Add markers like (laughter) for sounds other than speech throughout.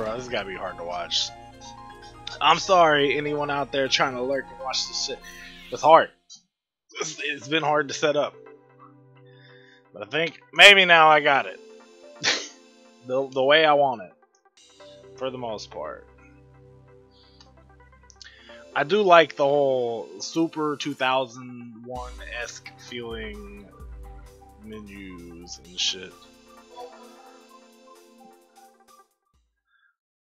Bro, this gotta be hard to watch. I'm sorry, anyone out there trying to lurk and watch this shit. It's hard. It's, it's been hard to set up. But I think maybe now I got it. (laughs) the, the way I want it. For the most part. I do like the whole Super 2001 esque feeling menus and shit.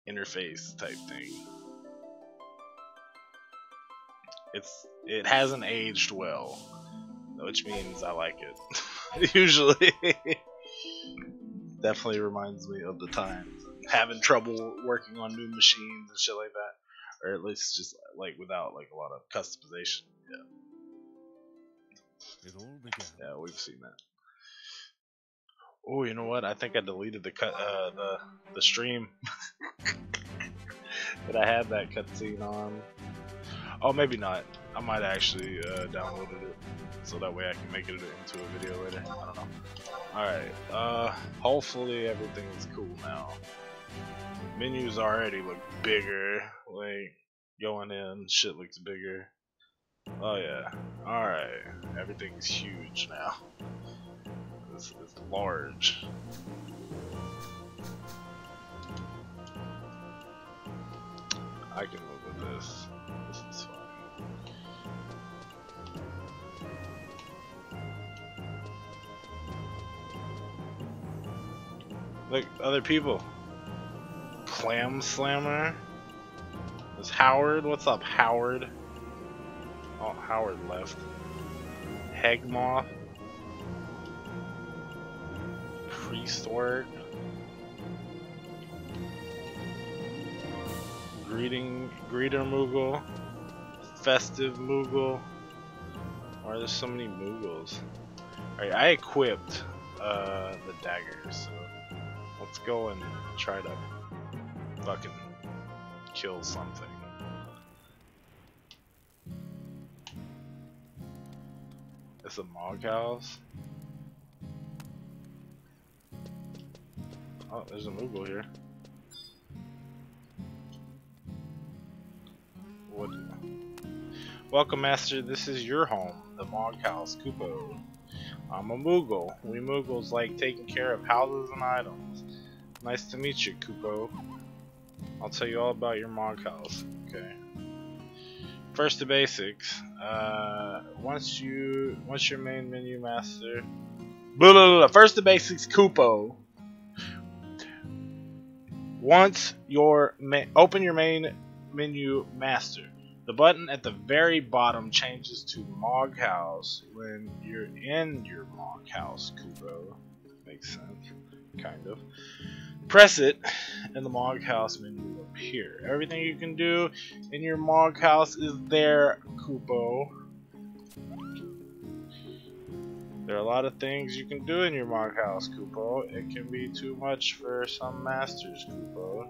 Interface type thing. It's it hasn't aged well, which means I like it. (laughs) Usually, definitely reminds me of the times having trouble working on new machines and shit like that, or at least just like without like a lot of customization. Yeah. It all began. Yeah, we've seen that. Oh, you know what? I think I deleted the cut, uh, the the stream. (laughs) that I had that cutscene on. Oh, maybe not. I might actually uh, downloaded it so that way I can make it into a video later. I don't know. All right. Uh, hopefully everything is cool now. Menus already look bigger. Like going in, shit looks bigger. Oh yeah. All right. Everything's huge now. It's, it's large. I can live with this. This is fine. Look, other people. Clam Slammer. Is Howard? What's up, Howard? Oh, Howard left. Hegmoth. Priestwork. Greeting, Greeter Moogle. Festive Moogle. Why are there so many Moogles? Alright, I equipped uh, the daggers, so let's go and try to fucking kill something. It's a Mog House. Oh, there's a Moogle here. What? Welcome, Master. This is your home, the Mog House, Kupo. I'm a Moogle. We Moogles like taking care of houses and items. Nice to meet you, Kupo. I'll tell you all about your Mog House. Okay. First the basics. Uh, once you, once your main menu master. Blah, blah, blah. First the basics, Kupo. Once your open your main menu master. The button at the very bottom changes to Mog House when you're in your Mog House, Kupo. Makes sense, kind of. Press it, and the Mog House menu will appear. Everything you can do in your Mog House is there, Kupo. There are a lot of things you can do in your Mog House, Kupo. It can be too much for some masters, Kupo.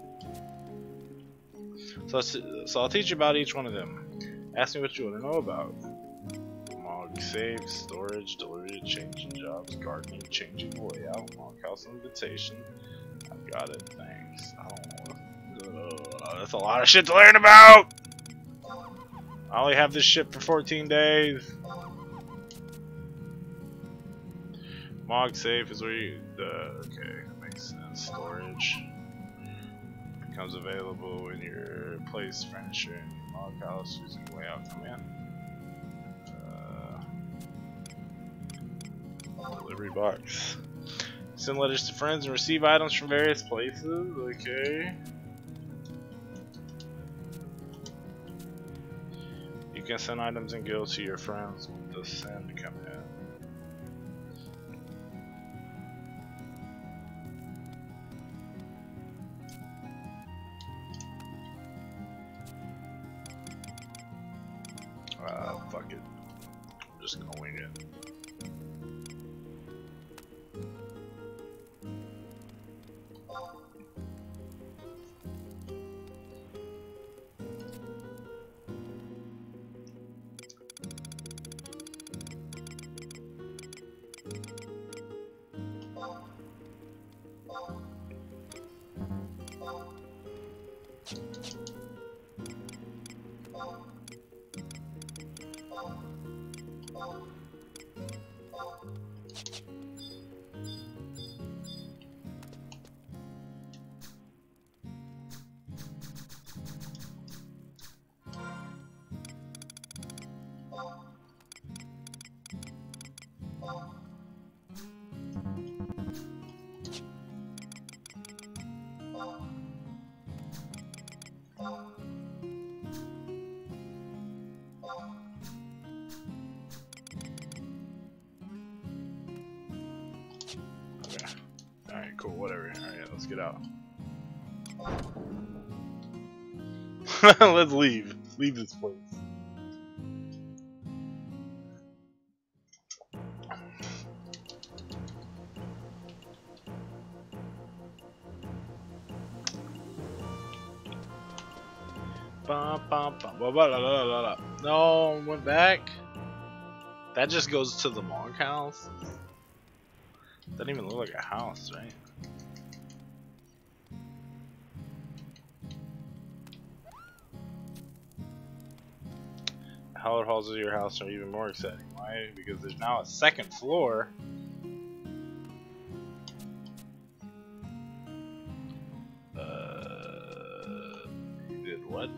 So, so I'll teach you about each one of them. Ask me what you want to know about. Mog safe, storage, delivery, changing jobs, gardening, changing layout, Mog house invitation. I've got it, thanks. I don't. Uh, that's a lot of shit to learn about! I only have this shit for 14 days. Mog safe is where you. Uh, okay, that makes sense. Storage becomes available when you place furniture in your Mog house using layout command. Uh, delivery box. Send letters to friends and receive items from various places. Okay. You can send items and gills to your friends with the send command. Cool, whatever. Alright, let's get out. (laughs) let's leave. Leave this place. No, went back. That just goes to the Mog house. Doesn't even look like a house, right? Halls of your house are even more exciting. Why? Because there's now a second floor. Uh, you did what?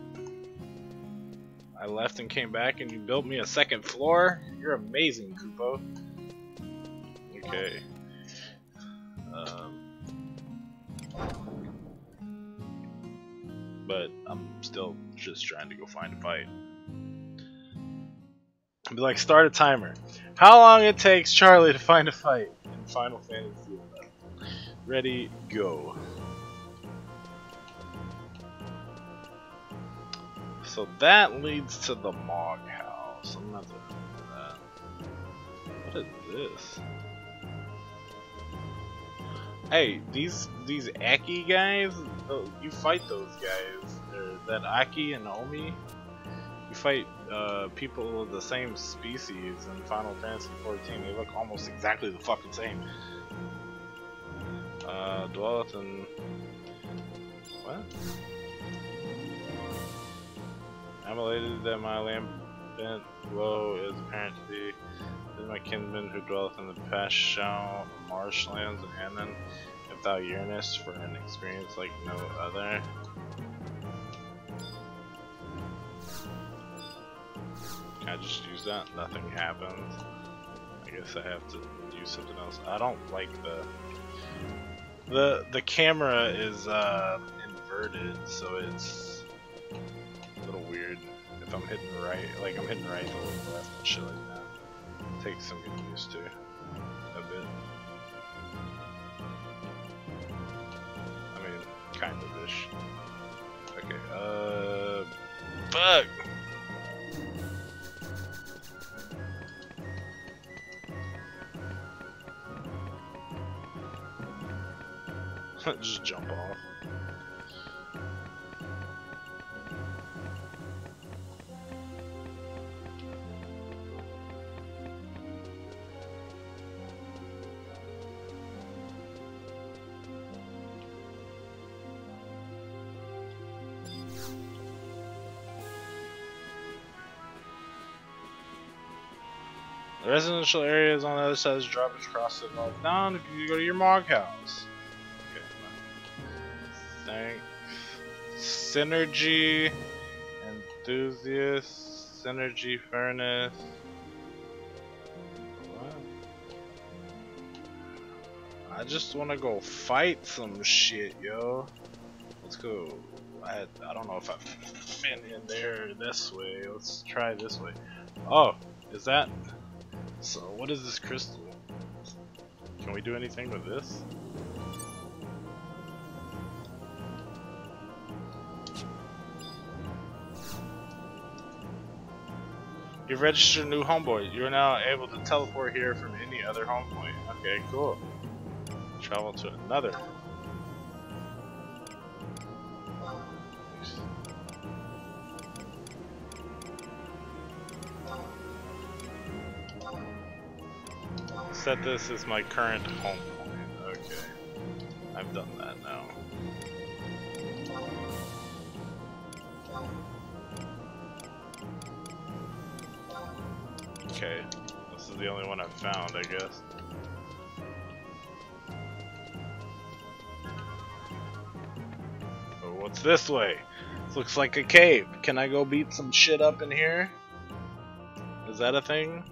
I left and came back and you built me a second floor? You're amazing, Kupo. Okay. Um, but I'm still just trying to go find a fight. Be like, start a timer. How long it takes Charlie to find a fight in Final Fantasy XI? Ready, go. So that leads to the Mog House. I'm not gonna that. What is this? Hey, these these Aki guys, oh, you fight those guys. They're, that Aki and Omi, fight uh, people of the same species in Final Fantasy XIV. They look almost exactly the fucking same. Uh, dwelleth in what? I'm elated that my lambent woe is apparent to is my kinsman who dwelleth in the Pashhow marshlands and Hanan. If thou yearnest for an experience like no other. Can I just use that? Nothing happens. I guess I have to use something else. I don't like the the the camera is uh, inverted, so it's a little weird if I'm hitting right, like I'm hitting right the left and shit like that. Takes some getting used to a bit. I mean, kind of ish. Okay, uh, fuck. (laughs) Just jump off. The residential area is on the other side the drawbridge across the north down if you go to your Mog house. Synergy, enthusiast, synergy furnace. I just want to go fight some shit, yo. Let's go. I, I don't know if I've been in there this way. Let's try this way. Oh, is that so what is this crystal? Can we do anything with this? You've registered a new home point. You are now able to teleport here from any other home point. Okay, cool. Travel to another set this as my current home point. Okay. I've done that now. Okay. This is the only one I've found, I guess. Oh, what's this way? This looks like a cave. Can I go beat some shit up in here? Is that a thing?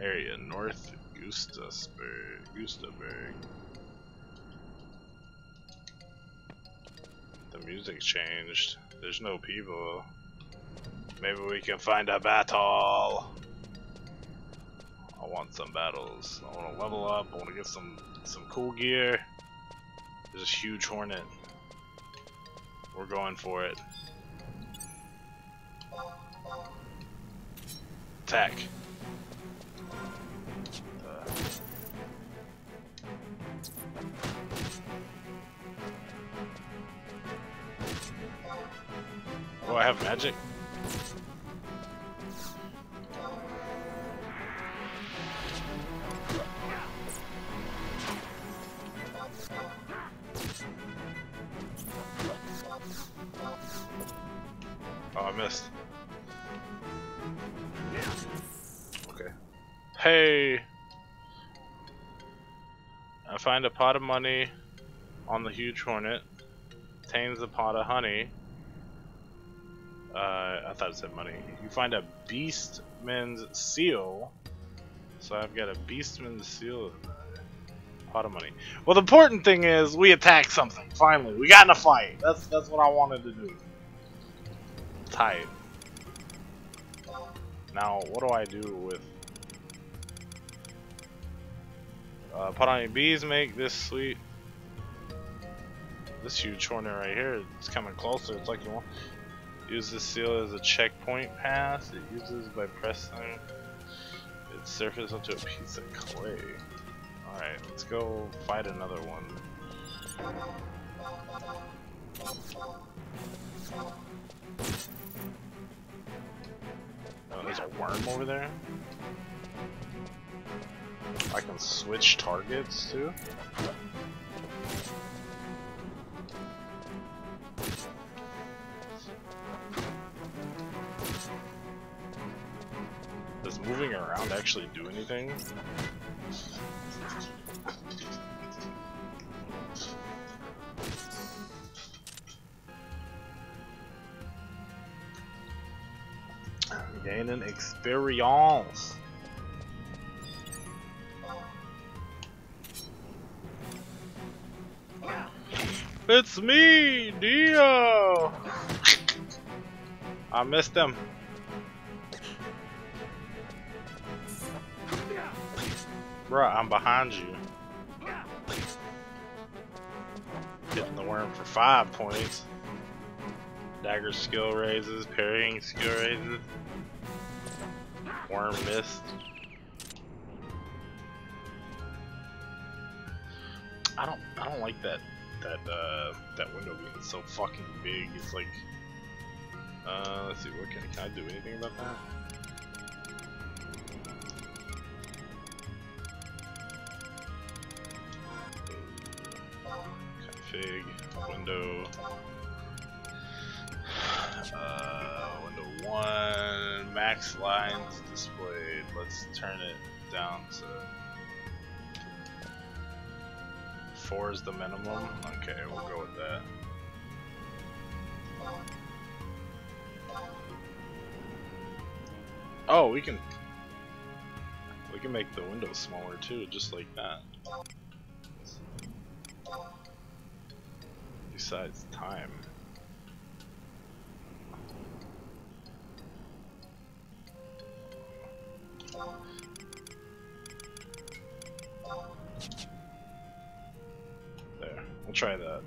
area, North Gustaberg. Gustaberg. The music changed. There's no people. Maybe we can find a battle. I want some battles. I want to level up. I want to get some some cool gear. There's a huge hornet. We're going for it. Attack. Uh. Oh, I have magic? Missed. Okay. Hey! I find a pot of money on the huge hornet. Tames a pot of honey. Uh, I thought it said money. You find a beastman's seal. So I've got a beastman's seal. Pot of money. Well, the important thing is we attack something. Finally, we got in a fight. That's that's what I wanted to do. Tight. Now, what do I do with? Uh, pot on bees make this sweet. This huge hornet right here. It's coming closer. It's like you want. Use this seal as a checkpoint pass. It uses by pressing its surface onto a piece of clay. Alright, let's go fight another one. Oh, there's a worm over there. I can switch targets too. Does moving around actually do anything? Gaining experience. It's me, Dio! I missed him. Bruh, I'm behind you. Hitting the worm for five points. Dagger skill raises, parrying skill raises. Worm mist. I don't I don't like that that uh that window being so fucking big. It's like uh let's see what can can I do anything about that? config window (sighs) uh, max lines displayed let's turn it down to four is the minimum. Okay we'll go with that. Oh we can we can make the window smaller too just like that. Besides time. Try that.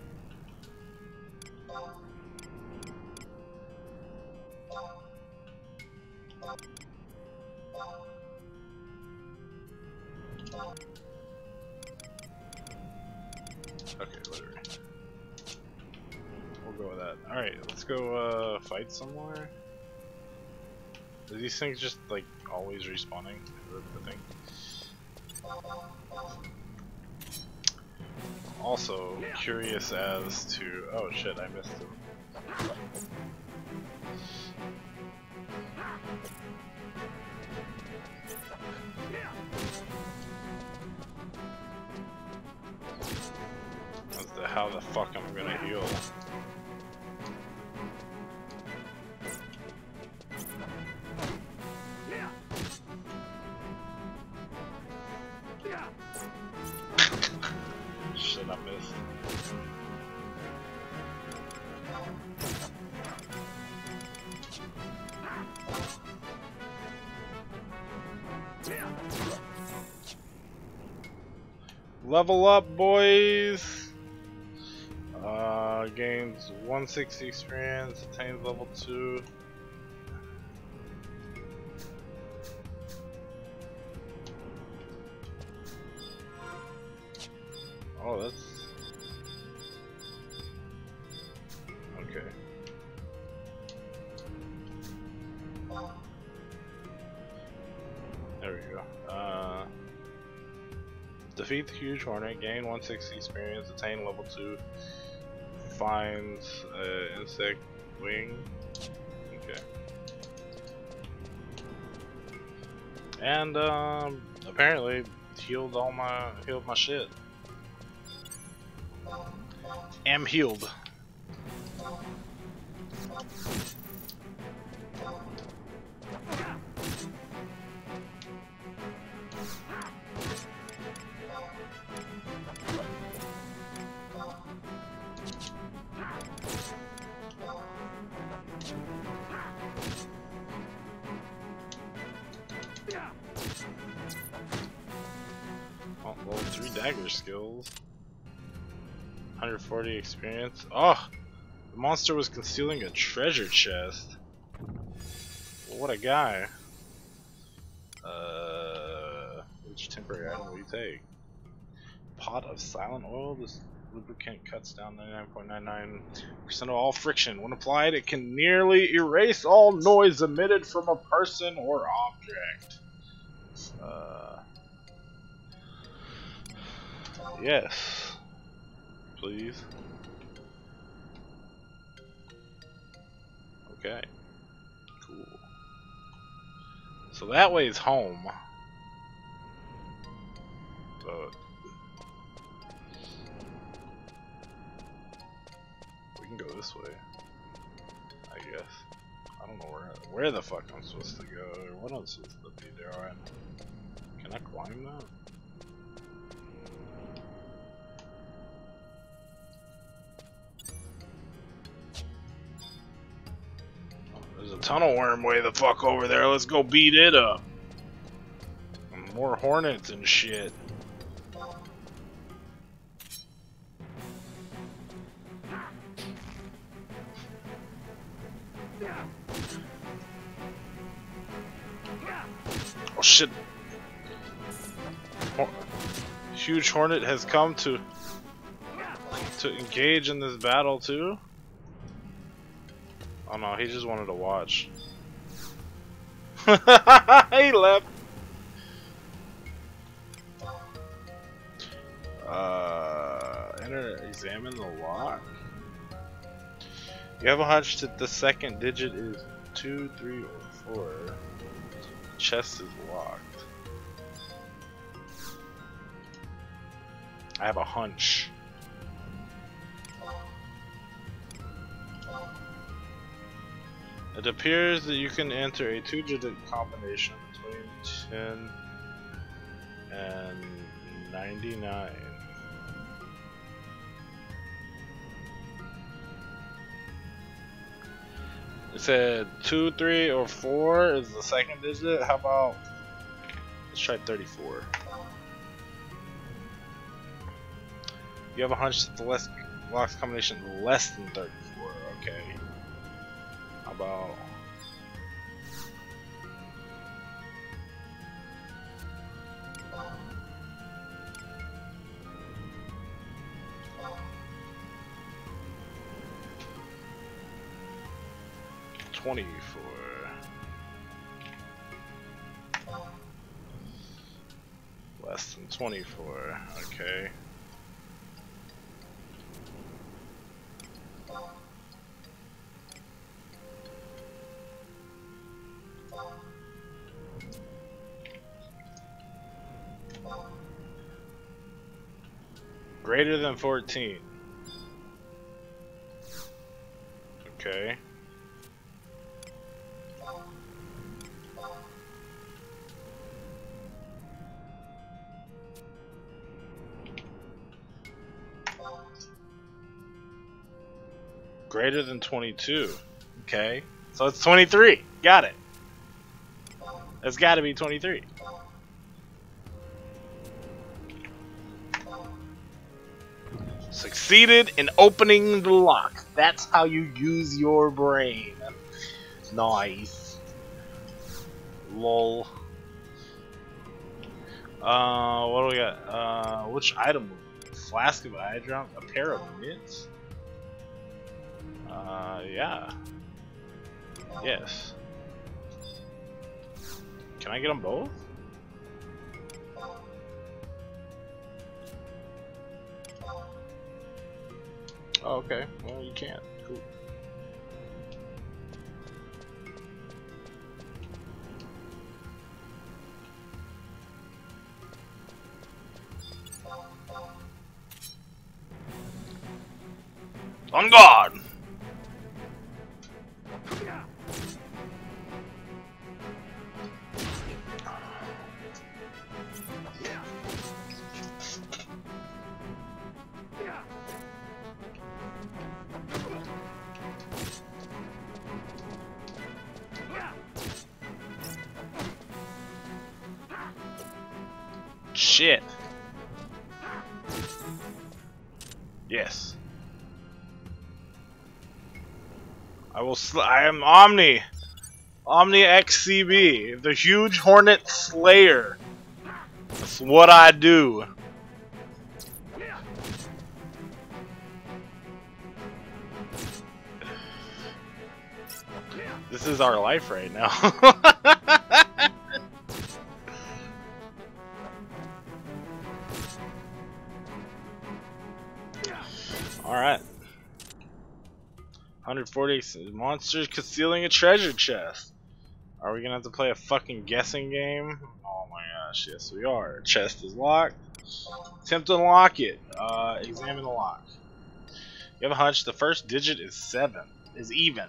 Okay, whatever. We'll go with that. Alright, let's go uh, fight somewhere. Are these things just like always respawning? the thing? Also, curious as to. Oh shit, I missed him. How the fuck am I'm gonna heal. Level up, boys! Uh, gains 160 experience, attains level 2. Gain 160 experience, attain level 2, finds uh, insect wing. Okay. And um, apparently healed all my healed my shit. Am healed. Dagger skills. 140 experience. Oh! The monster was concealing a treasure chest. What a guy. Uh, which temporary item will you take? Pot of silent oil. This lubricant cuts down 99.99% of all friction. When applied, it can nearly erase all noise emitted from a person or object. Uh, yes. Please. Okay. Cool. So that way is home. But we can go this way. I guess. I don't know where where the fuck I'm supposed to go or what I'm supposed to be there. Can I climb that? There's a tunnel worm way the fuck over there. Let's go beat it up. More hornets and shit. Oh shit. Huge hornet has come to to engage in this battle too. Oh no, he just wanted to watch. (laughs) he left. Uh, enter, examine the lock. You have a hunch that the second digit is two, three, or four. Chest is locked. I have a hunch. It appears that you can enter a two-digit combination between 10 and 99. It said 2, 3, or 4 is the second digit. How about, let's try 34. You have a hunch that the less locks combination less than 34. Okay. How about twenty-four? Less than twenty-four. Okay. Greater than 14. Okay. Greater than 22. Okay. So it's 23. Got it. It's got to be 23. Succeeded in opening the lock. That's how you use your brain. Nice. Lol. Uh, what do we got? Uh, which item? Flask of eye drop? A pair of mitts? Uh, yeah. Yes. Can I get them both? Oh, okay. Well, you can't. Shit. Yes. I will I am Omni. Omni XCB. The huge Hornet Slayer. That's what I do. This is our life right now. (laughs) 140 monsters concealing a treasure chest. Are we gonna have to play a fucking guessing game? Oh my gosh, yes we are. Chest is locked. Attempt to unlock it. Uh, examine the lock. You have a hunch the first digit is 7. Is even.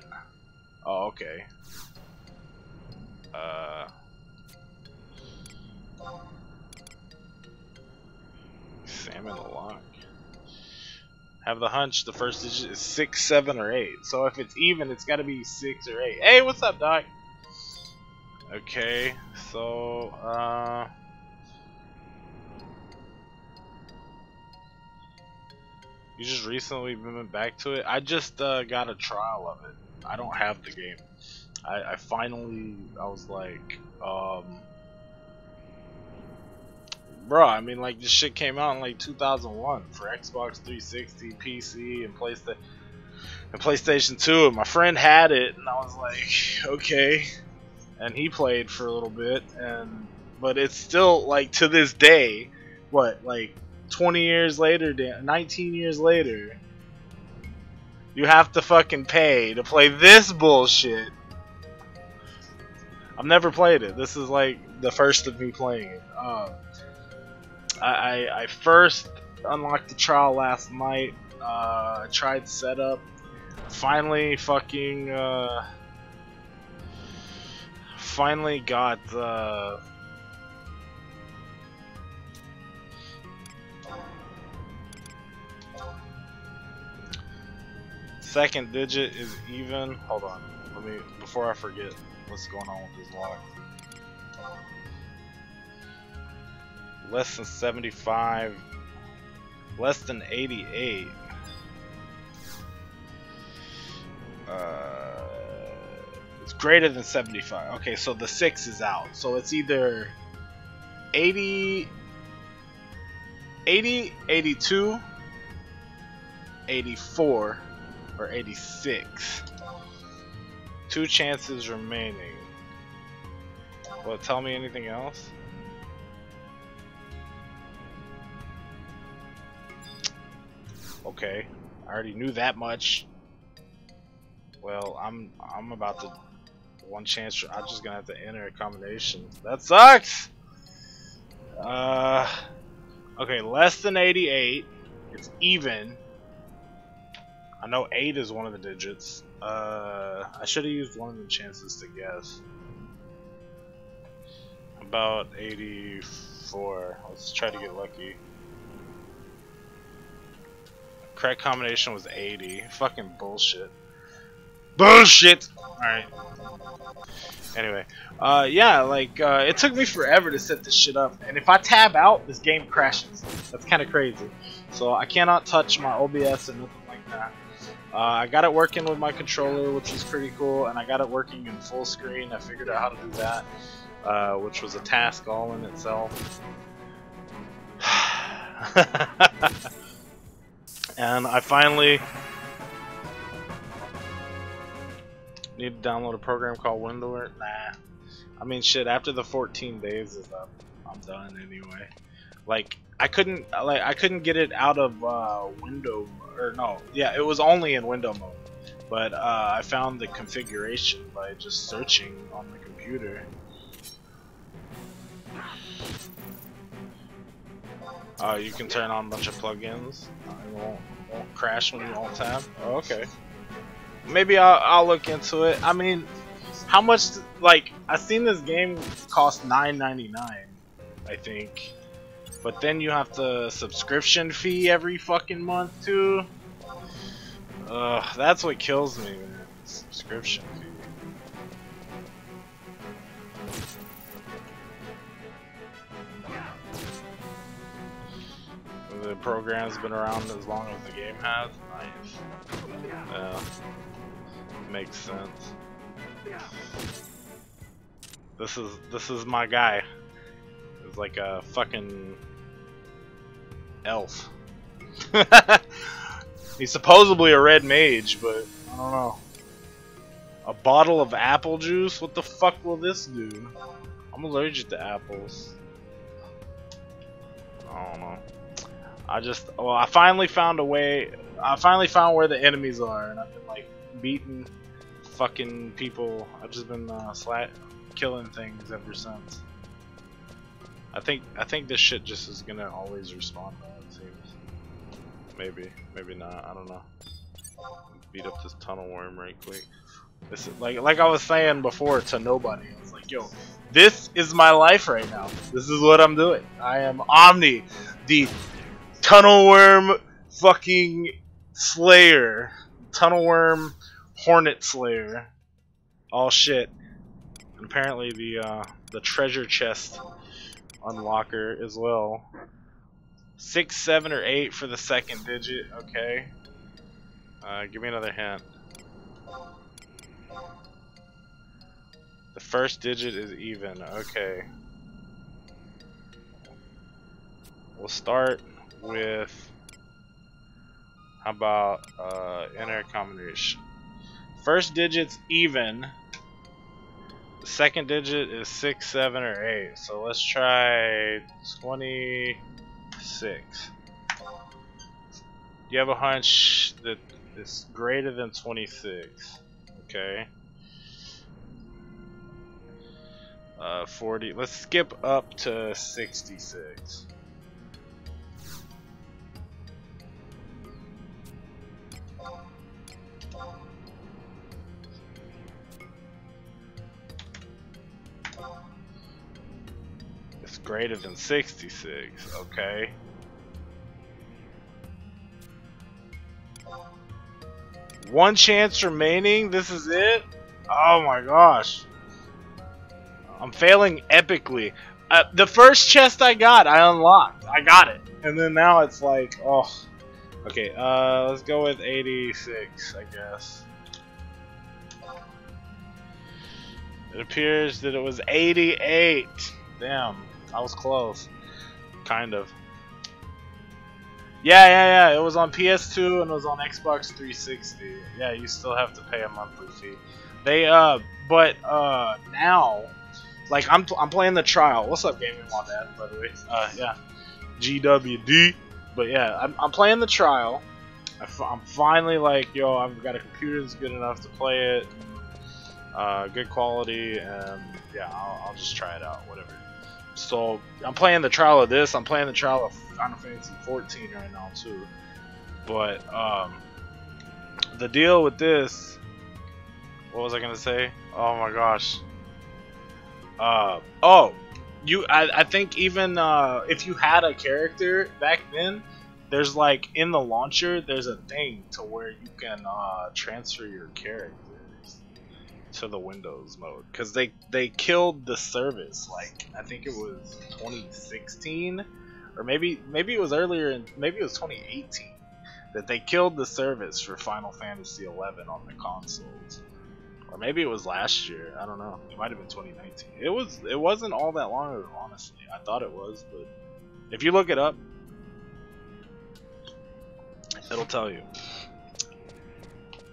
Oh, okay. Uh... Examine the lock. Have the hunch the first digit is 6, 7, or 8. So if it's even, it's gotta be 6 or 8. Hey, what's up, Doc? Okay, so, uh... You just recently went back to it? I just uh, got a trial of it. I don't have the game. I, I finally, I was like, um... Bro, I mean, like, this shit came out in, like, 2001 for Xbox 360, PC, and PlayStation, and PlayStation 2, and my friend had it, and I was like, (laughs) okay, and he played for a little bit, and, but it's still, like, to this day, what, like, 20 years later, 19 years later, you have to fucking pay to play this bullshit. I've never played it. This is like the first of me playing it. Um, I, I, first unlocked the trial last night. Uh, tried setup. Finally, fucking. Uh, finally got the. Second digit is even. Hold on. Let me. Before I forget what's going on with this lock. Less than 75, less than 88. Uh, it's greater than 75. Okay, so the 6 is out. So it's either 80, 80, 82, 84, or 86. Two chances remaining. Well, tell me anything else? Okay, I already knew that much. Well, I'm I'm about to one chance. I'm just gonna have to enter a combination. That sucks. Uh, okay, less than 88. It's even. I know 8 is one of the digits. Uh, I should have used one of the chances to guess. About 84. Let's try to get lucky. Correct combination was 80. Fucking bullshit. Bullshit! Alright. Anyway, uh, yeah, like uh, it took me forever to set this shit up, and if I tab out, this game crashes. That's kind of crazy. So I cannot touch my OBS or nothing like that. Uh, I got it working with my controller, which is pretty cool, and I got it working in full screen. I figured out how to do that, uh, which was a task all in itself. (sighs) (laughs) and I finally need to download a program called Windower. Nah, I mean shit. After the 14 days is up, I'm done anyway. Like I couldn't like I couldn't get it out of uh, window or no, yeah, it was only in window mode. But uh, I found the configuration by just searching on the computer. Uh, you can turn on a bunch of plugins. Uh, it won't, won't crash when you alt tab. Oh, okay. Maybe I'll, I'll look into it. I mean, how much? Like, I seen this game cost nine ninety nine. I think. But then you have the subscription fee every fucking month too. Ugh, that's what kills me, man. Subscription The program's been around as long as the game has. Nice. Yeah. Makes sense. This is this is my guy. It's like a fucking elf. (laughs) He's supposedly a red mage, but I don't know. A bottle of apple juice? What the fuck will this do? I'm allergic to apples. I don't know. I just, well, I finally found a way. I finally found where the enemies are, and I've been like beating fucking people. I've just been uh, slat killing things ever since. I think I think this shit just is gonna always respawn though, it seems. Maybe, maybe not, I don't know. Beat up this tunnel worm right quick. This is like like I was saying before to nobody. I was like, yo, this is my life right now. This is what I'm doing. I am Omni, the tunnel worm fucking slayer. Tunnel worm hornet slayer. All shit. And apparently the uh, the treasure chest unlocker as well. Six, seven, or eight for the second digit. Okay. Uh, give me another hint. The first digit is even. Okay. We'll start with. How about uh, inner combination? First digit's even. The second digit is 6, 7, or 8. So let's try 26. You have a hunch that it's greater than 26. Okay. Uh, 40. Let's skip up to 66. Greater than 66, okay. One chance remaining, this is it? Oh my gosh. I'm failing epically. Uh, the first chest I got, I unlocked. I got it. And then now it's like, oh. Okay, uh, let's go with 86, I guess. It appears that it was 88. Damn. I was close. Kind of. Yeah, yeah, yeah. It was on PS2 and it was on Xbox 360. Yeah, you still have to pay a monthly fee. They, uh, but, uh, now, like, I'm, I'm playing the trial. What's up, Gaming My Dad, by the way? Uh, yeah. GWD. But yeah, I'm, I'm playing the trial. I am finally like, yo, I've got a computer that's good enough to play it. Uh, good quality, and yeah, I'll, I'll just try it out, whatever. So I'm playing the trial of this. I'm playing the trial of Final Fantasy 14 right now too. But um, the deal with this, what was I gonna say? Oh my gosh. Uh, oh, you. I, I think even uh, if you had a character back then, there's like in the launcher, there's a thing to where you can uh, transfer your characters. To the Windows mode because they they killed the service. Like I think it was 2016, or maybe maybe it was earlier, in, maybe it was 2018 that they killed the service for Final Fantasy 11 on the consoles. Or maybe it was last year. I don't know. It might have been 2019. It was. It wasn't all that long ago, honestly. I thought it was, but if you look it up, it'll tell you.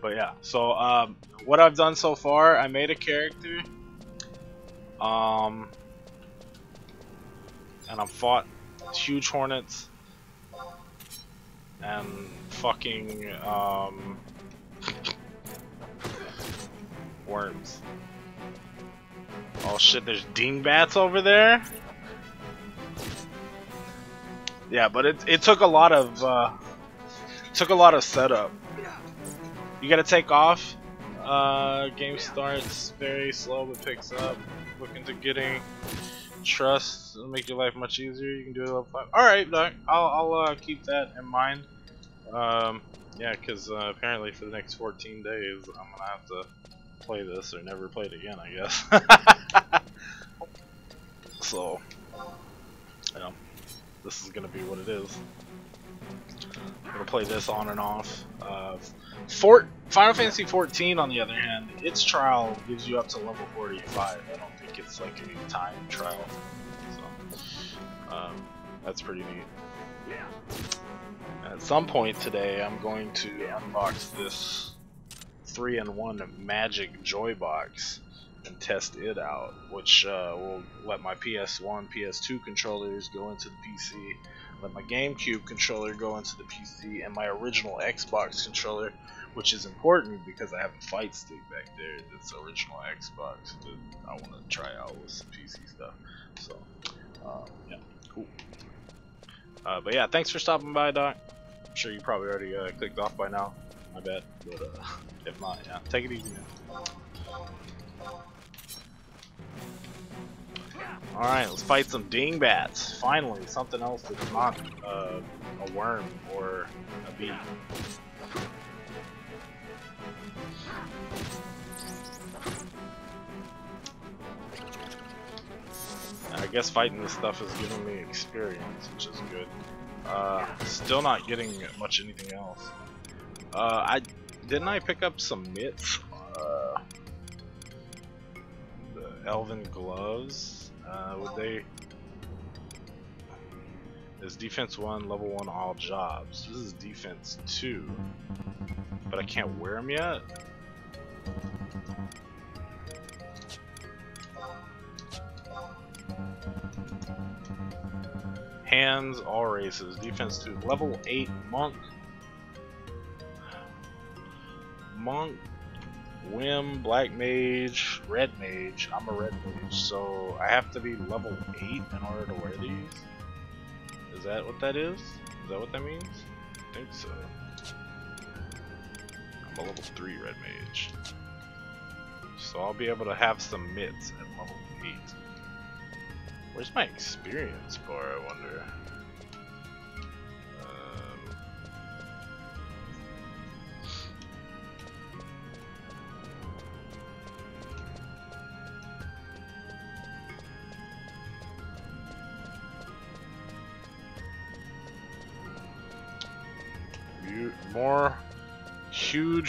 But yeah, so um, what I've done so far, I made a character, um, and I've fought huge hornets and fucking um, worms. Oh shit, there's dingbats over there. Yeah, but it it took a lot of uh, took a lot of setup. You gotta take off. Uh, game starts very slow but picks up. Looking to getting trust will make your life much easier. You can do it level five. All right, Doc. I'll I'll uh, keep that in mind. Um, yeah, because uh, apparently for the next 14 days, I'm gonna have to play this or never play it again. I guess. (laughs) so, yeah, this is gonna be what it is. I'm gonna play this on and off. Uh, Fort Final Fantasy 14, on the other hand, its trial gives you up to level 45. I don't think it's like a time trial, so um, that's pretty neat. Yeah. At some point today, I'm going to unbox this 3-in-1 Magic Joy Box and test it out, which uh, will let my PS1, PS2 controllers go into the PC let my GameCube controller go into the PC, and my original Xbox controller, which is important because I have a fight stick back there that's original Xbox that I want to try out with some PC stuff. So, uh, yeah, cool. Uh, but yeah, thanks for stopping by, Doc. I'm sure you probably already uh, clicked off by now. My bad, but uh, (laughs) if not, yeah, take it easy, man. Alright, let's fight some dingbats. Finally, something else that's not uh, a worm or a bee. I guess fighting this stuff is giving me experience, which is good. Uh, still not getting much anything else. Uh, I didn't I pick up some mitts? Uh, the elven gloves. Uh, would they... Is defense 1, level 1 all jobs. This is defense 2. But I can't wear them yet? Hands, all races. Defense 2. Level 8 monk. Monk Whim, Black Mage, Red Mage. I'm a Red Mage, so I have to be level 8 in order to wear these? Is that what that is? Is that what that means? I think so. I'm a level 3 Red Mage. So I'll be able to have some mitts at level 8. Where's my experience bar, I wonder?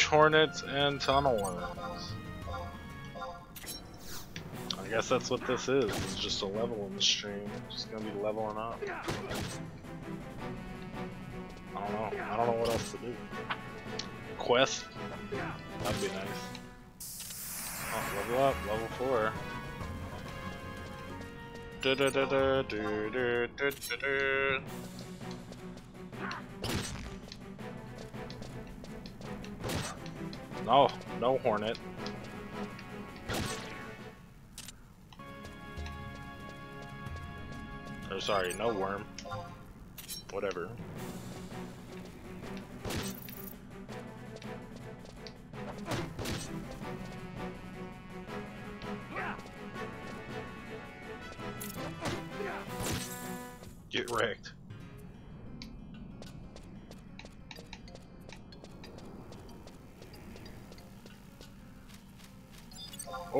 Huge hornets and tunnel worms. I guess that's what this is. It's just a level in the stream. Just gonna be leveling up. I don't know. I don't know what else to do. Quest? That'd be nice. Oh, level up, level 4. Da -da -da No, no hornet. Or sorry, no worm. Whatever. Get wrecked.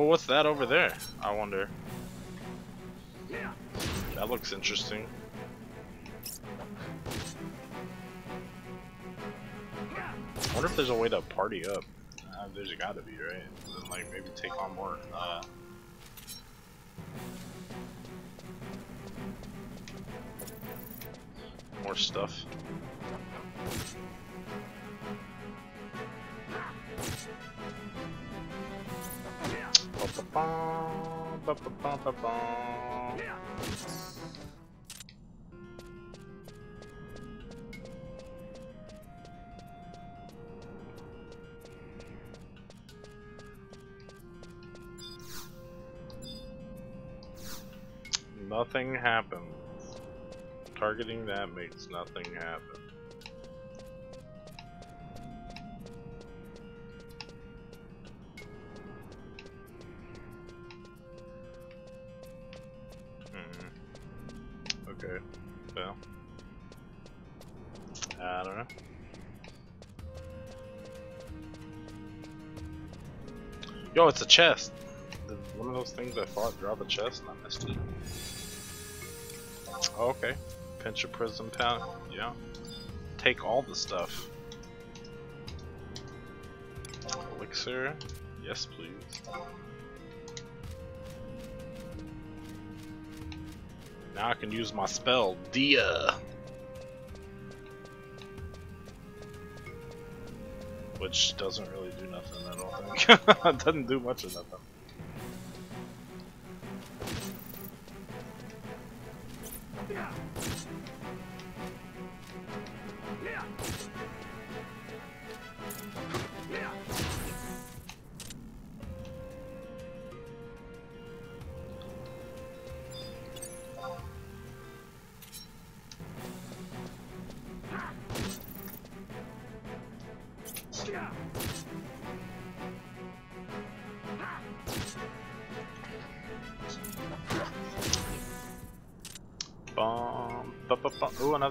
Oh, what's that over there? I wonder. That looks interesting. I wonder if there's a way to party up. Uh, there's gotta be, right? And then, like, maybe take on more, uh... More stuff. Nothing happens. Targeting that makes nothing happen. Yo, it's a chest! One of those things I fought drop a chest and I missed it. Oh, okay. Pinch a prism pound. Yeah. Take all the stuff. Elixir. Yes, please. Now I can use my spell, Dia. Which doesn't really do nothing, I don't think. (laughs) (laughs) doesn't do much of nothing.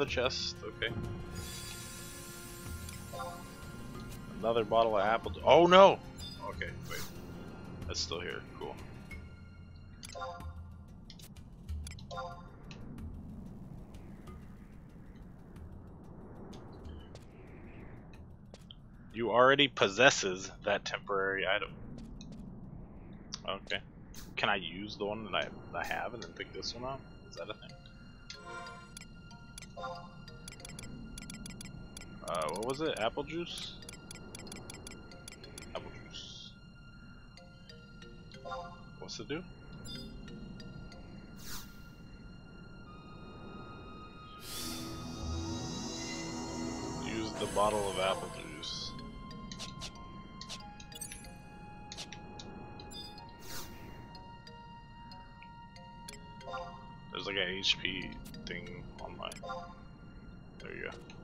Another chest. Okay. Another bottle of apple. Oh no! Okay, wait. That's still here. Cool. You already possesses that temporary item. Okay. Can I use the one that I, I have and then pick this one up? Uh, what was it? Apple juice? Apple juice. What's it do? Use the bottle of apple juice. There's like an HP thing on my... There you go.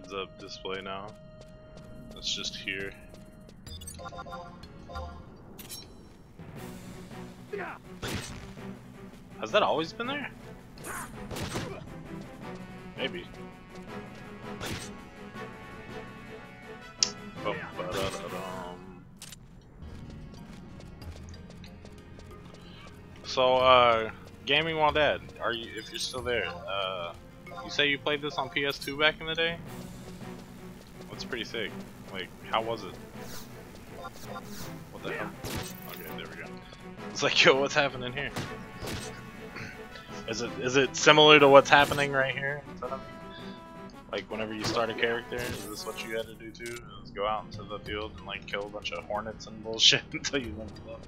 Heads up display now. It's just here. Has that always been there? Maybe. Oh, so, uh, gaming while dead. Are you? If you're still there, uh, you say you played this on PS2 back in the day? Pretty sick. Like, how was it? What the hell? Okay, there we go. It's like, (laughs) yo, what's happening here? Is it is it similar to what's happening right here? Like whenever you start a character, is this what you had to do too? Go out into the field and like kill a bunch of hornets and bullshit (laughs) until you level up?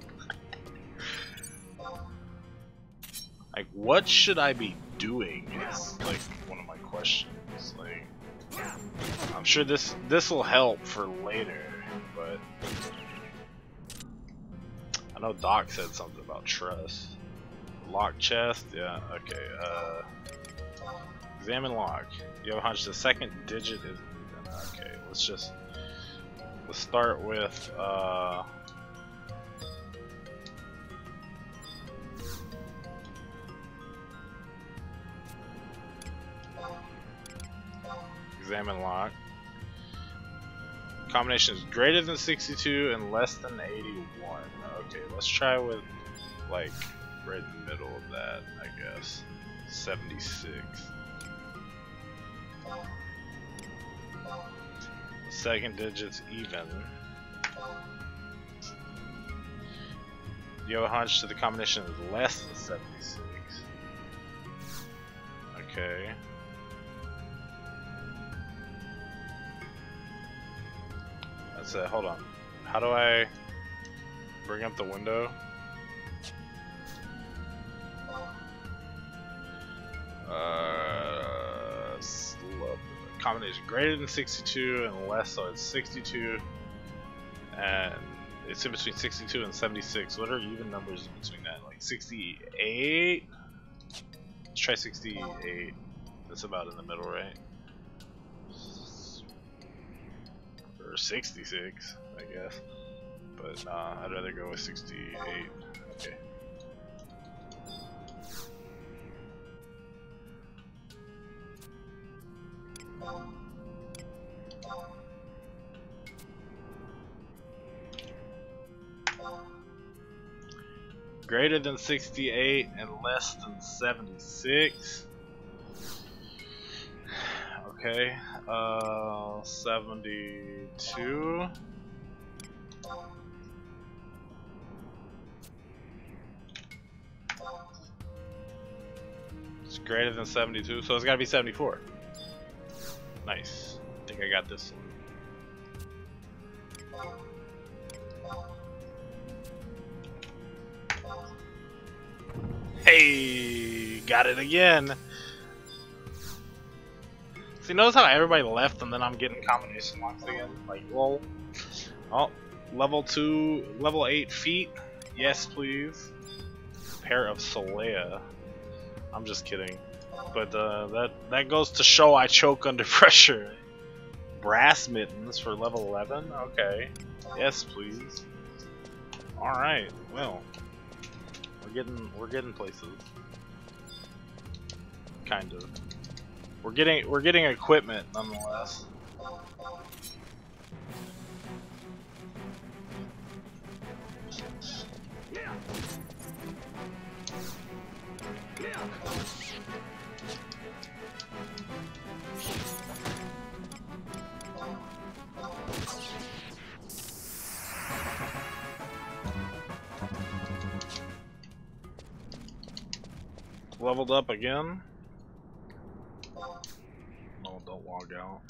like what should I be doing is like one of my questions. Like I'm sure this this will help for later, but I know Doc said something about trust. Lock chest, yeah, okay. Uh, examine lock. You have a hunch the second digit is okay. Let's just let's start with uh, examine lock. combination is greater than 62 and less than 81. Okay, let's try with like right in the middle of that, I guess. 76. Second digit's even. You have a hunch that the combination is less than 76. Okay. That's it. Hold on. How do I bring up the window? Uh, combination greater than 62 and less, so it's 62 and it's in between 62 and 76. What are even numbers in between that? Like 68? Let's try 68. That's about in the middle, right? Or 66, I guess. But nah, I'd rather go with 68. Okay. Greater than 68 and less than 76. Okay, uh, 72. It's greater than 72, so it's gotta be 74. Nice. I think I got this one. Hey, got it again. See, notice how everybody left and then I'm getting combination locks again? Like, lol. Oh, level 2, level 8 feet. Yes, please. Pair of Solea. I'm just kidding. But uh, that, that goes to show I choke under (laughs) pressure. Brass mittens for level 11? Okay. Yes, please. Alright, well. We're getting, we're getting places. Kind of. We're getting we're getting equipment nonetheless. Leveled up again. Log out.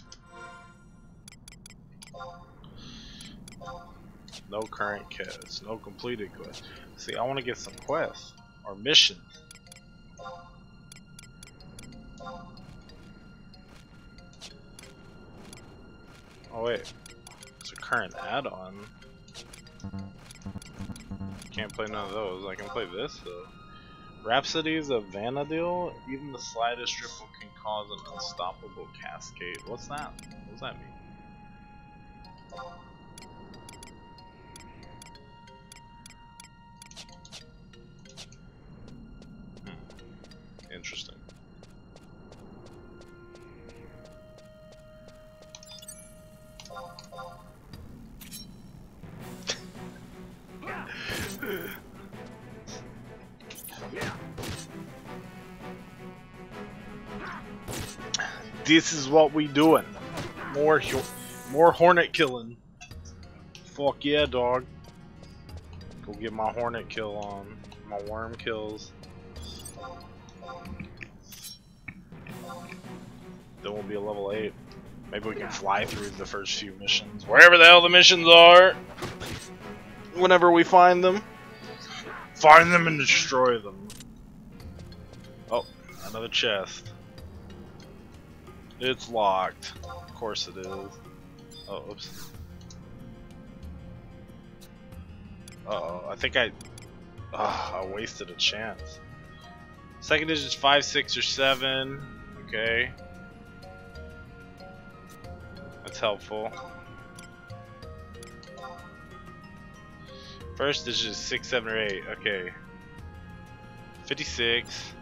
No current quests, no completed quests. See, I want to get some quests or missions. Oh wait, it's a current add-on. Can't play none of those. I can play this though. Rhapsodies of Vana'diel, even the slightest ripple can cause an unstoppable cascade. What's that? What does that mean? What we doing. More, more hornet killing. Fuck yeah, dog. Go get my hornet kill on. My worm kills. Then we'll be a level 8. Maybe we can fly through the first few missions. Wherever the hell the missions are! Whenever we find them. Find them and destroy them. Oh, another chest. It's locked. Of course it is. Oh, oops. Uh oh, I think I. Oh, I wasted a chance. Second digit is 5, 6, or 7. Okay. That's helpful. First digit is 6, 7, or 8. Okay. 56.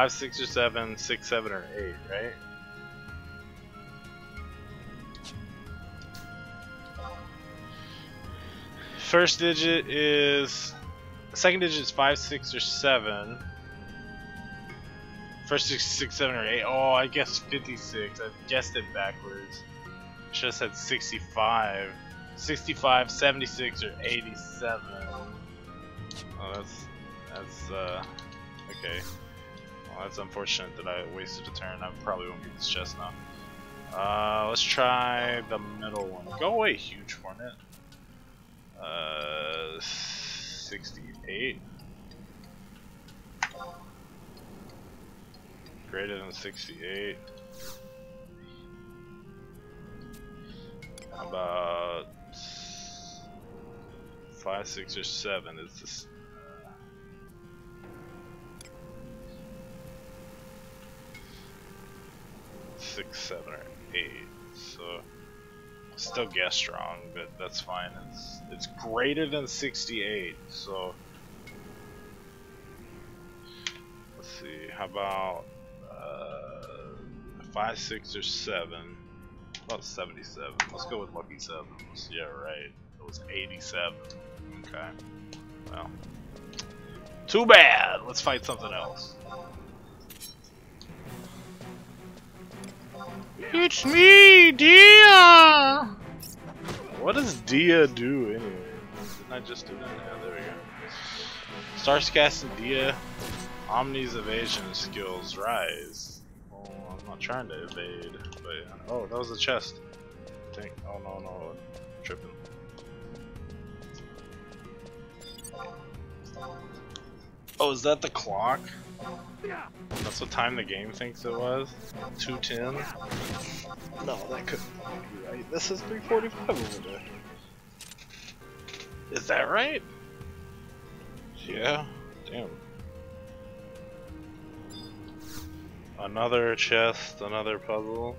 Five, six, or seven, six, seven, or eight, right? First digit is second digit is five, six, or seven. First six, six, seven, or eight. Oh, I guess fifty-six. I guessed it backwards. Should have said sixty-five. 65, 76, or 87. Oh, that's that's uh okay. That's unfortunate that I wasted a turn. I probably won't get this chest now. Uh, let's try the middle one. Go away, huge hornet. Uh, 68. Greater than 68. How about five, six, or seven? Is this? Six, seven, or eight. So still guess wrong, but that's fine. It's it's greater than 68. So let's see. How about uh, five, six, or seven? About 77. Let's go with lucky sevens. Yeah, right. It was 87. Okay. Well. Too bad! Let's fight something else. It's me, Dia! What does Dia do anyway? Didn't I just do that? Yeah, there we go. Starscast and Dia, Omni's evasion skills rise. Oh, I'm not trying to evade, but oh, that was a chest. I think. Oh no, no, I'm tripping. Oh, is that the clock? That's what time the game thinks it was? 210? No, that couldn't be right. This is 345 over there. Is that right? Yeah. Damn. Another chest, another puzzle.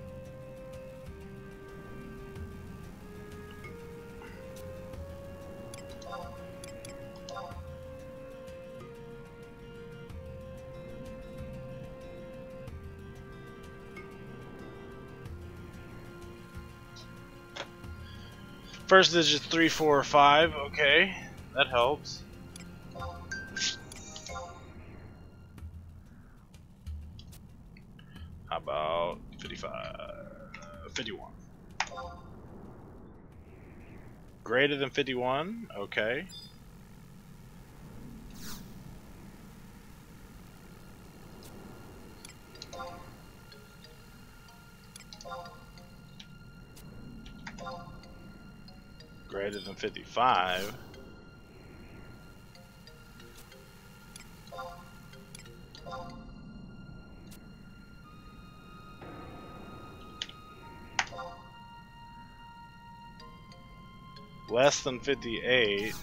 First digit three, four, five. Okay, that helps. How about 55, 51? Greater than 51. Okay. 55. Less than 58.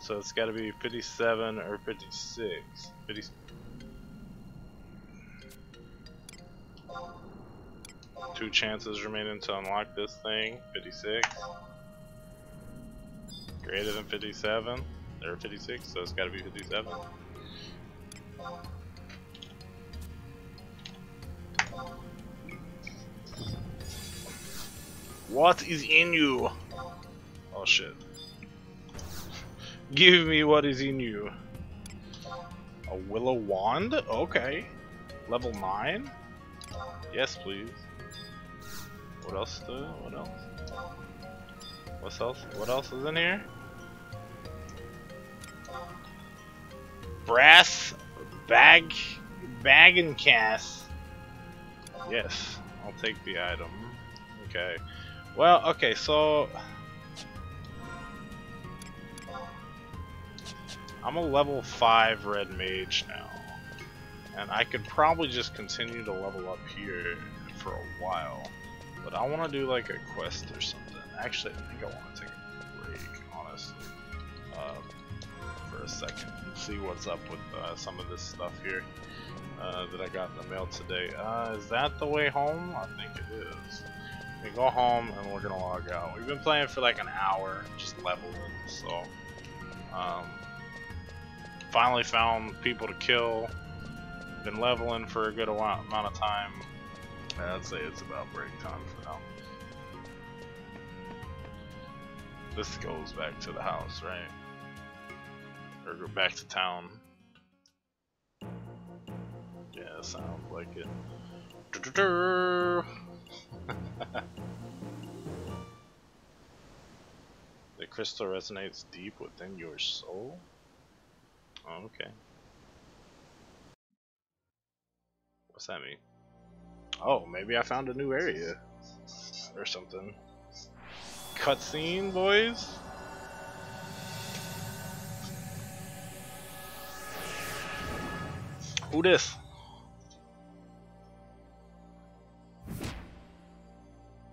So it's got to be 57 or 56. 50, two chances remaining to unlock this thing. 56. Greater than 57. Or 56, so it's gotta be 57. What is in you? Oh shit. (laughs) Give me what is in you. A willow wand? Okay. Level 9? Yes, please. What else? Do? What else? What else? What else is in here? Brass bag bag and cast. Yes, I'll take the item. Okay. Well, okay, so I'm a level 5 red mage now. And I could probably just continue to level up here for a while. But I want to do like a quest or something. Actually, I think I want to take a break, honestly, um, for a second and see what's up with uh, some of this stuff here uh, that I got in the mail today. Uh, is that the way home? I think it is. We go home and we're gonna log out. We've been playing for like an hour, just leveling, so um, finally found people to kill. Been leveling for a good amount of time. I'd say it's about break time for now. This goes back to the house, right? Or go back to town. Yeah, sounds like it. (laughs) the crystal resonates deep within your soul? Oh, okay. What's that mean? Oh, maybe I found a new area. Or something. Cutscene, boys? Who this?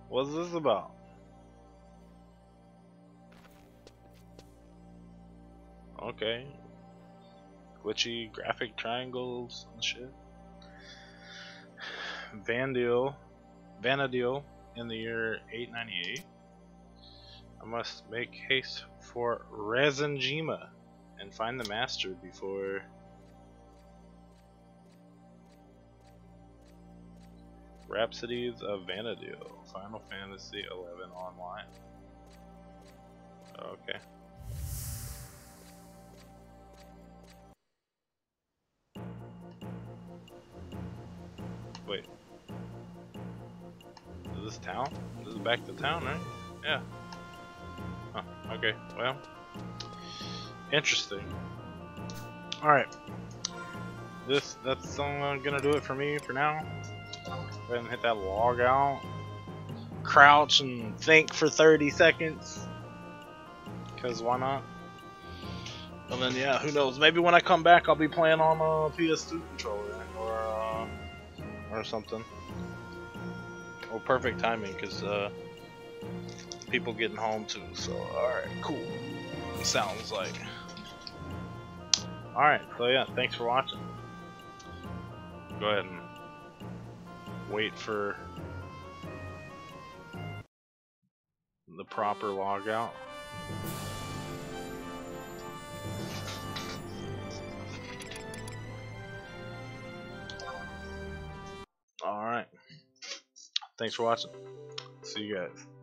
What's this about? Okay. Glitchy graphic triangles and shit. Vandil, Vana'diel in the year 898. I must make haste for Razenjima and find the master before Rhapsodies of Vana'diel, Final Fantasy XI Online. Okay. Town? This is back to town, right? Yeah. Huh, okay, well. Interesting. Alright. This, that's gonna do it for me for now. Go ahead and hit that log out. Crouch and think for 30 seconds. Because why not? And then, yeah, who knows? Maybe when I come back, I'll be playing on a PS2 controller or uh, or something. Well, perfect timing because uh, people getting home too. So, all right, cool. Sounds like. All right, so yeah, thanks for watching. Go ahead and wait for the proper logout. Alright. Thanks for watching. See you guys.